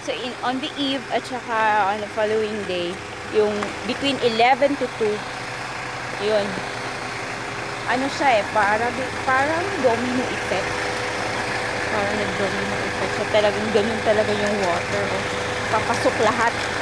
So, in, on the eve at saka on the following day, yung between 11 to 2, yun. Ano siya eh, parang, parang domino effect. Parang nag-domino effect. So, talagang ganun talaga yung water. Oh. Papasok lahat.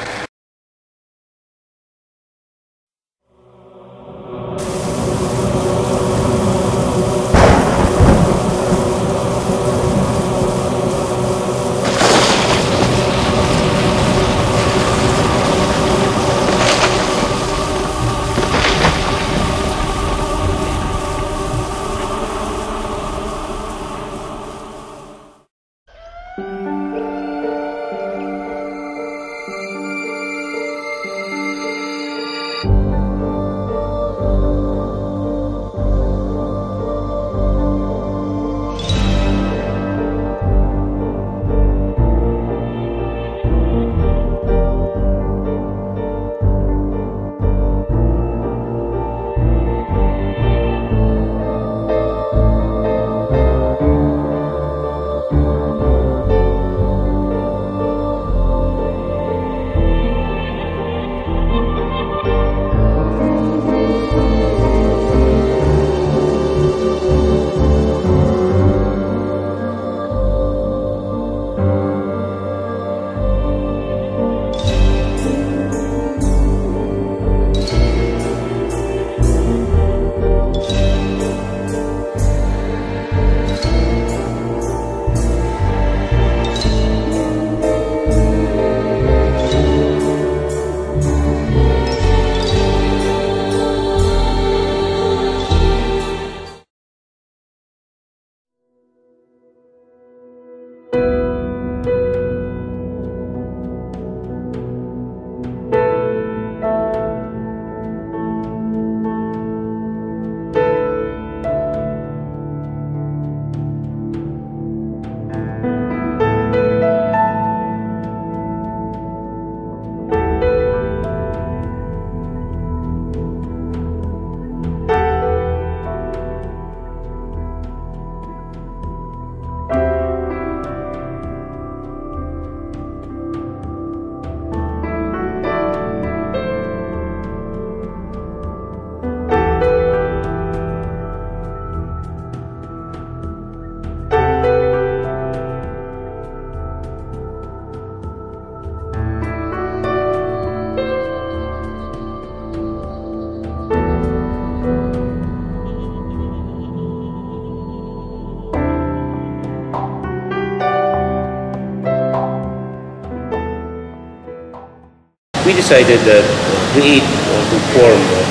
Decided that uh, create or to form a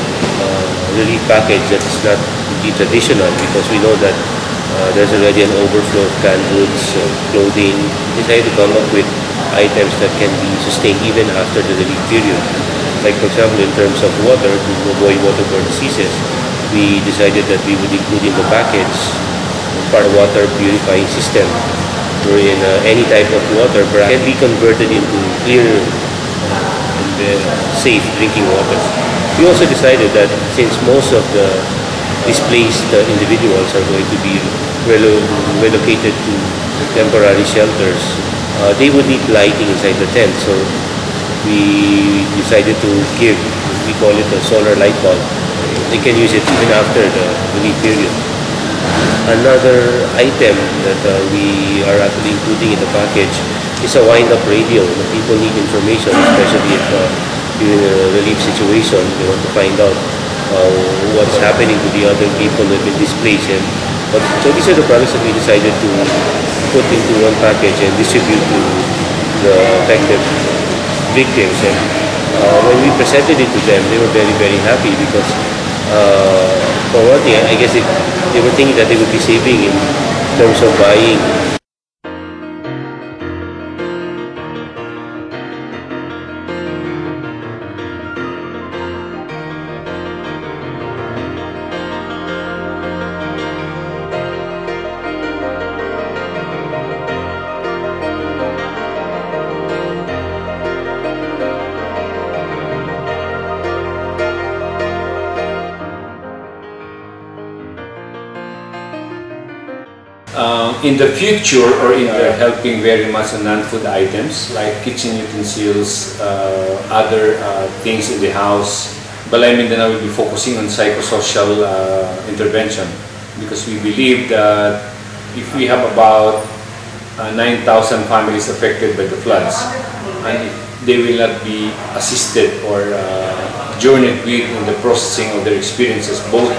uh, relief package that is not traditional because we know that uh, there's already an overflow of canned goods, uh, clothing. We decided to come up with items that can be sustained even after the relief period. Like for example, in terms of water, to avoid waterborne diseases, we decided that we would include in the package a water purifying system wherein uh, any type of water can be converted into clear the safe drinking water. We also decided that since most of the displaced individuals are going to be relo relocated to temporary shelters, uh, they would need lighting inside the tent. So we decided to give, we call it a solar light bulb. They can use it even after the relief period. Another item that uh, we are actually including in the package is a wind-up radio. People need information, especially if uh, you're in a relief situation, they want to find out uh, what's happening to the other people that have been displaced. And, but, so these are the products that we decided to put into one package and distribute to the affected victims. And uh, when we presented it to them, they were very, very happy because uh, for one thing, I guess it, they were thinking that they would be saving in terms of buying in the future or in the helping very much on non-food items like kitchen utensils, uh, other uh, things in the house. But I mean, Balay Mindanaw will be focusing on psychosocial uh, intervention because we believe that if we have about uh, 9,000 families affected by the floods and they will not be assisted or uh, journeyed with in the processing of their experiences both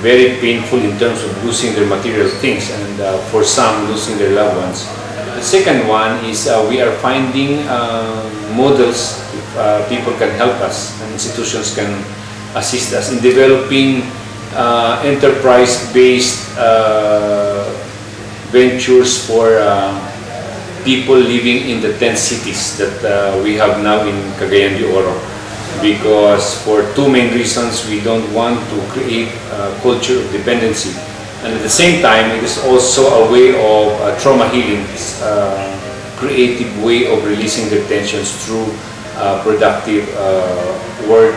very painful in terms of losing their material things and uh, for some losing their loved ones. The second one is uh, we are finding uh, models if uh, people can help us and institutions can assist us in developing uh, enterprise-based ventures for people living in the 10 cities that we have now in Cagayan de Oro because for two main reasons we don't want to create a culture of dependency. And at the same time it is also a way of uh, trauma healing. It's a creative way of releasing their tensions through uh, productive uh, work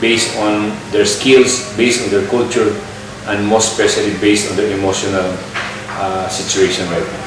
based on their skills based on their culture and most especially based on their emotional uh, situation right now